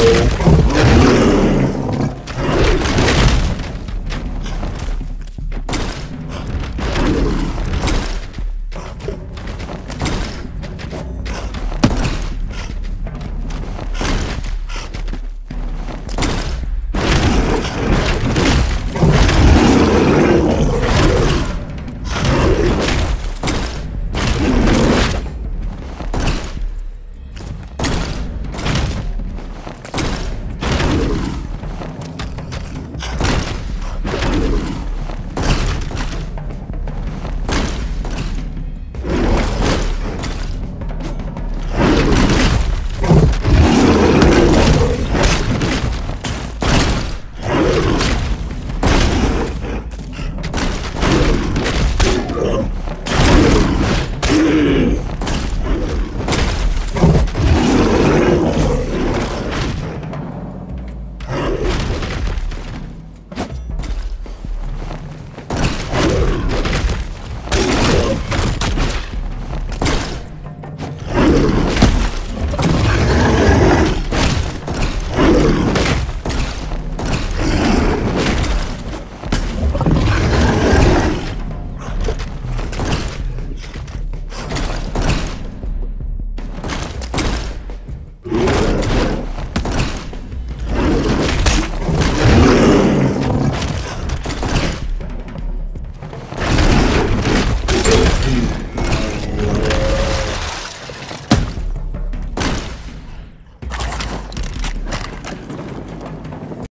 Whoa.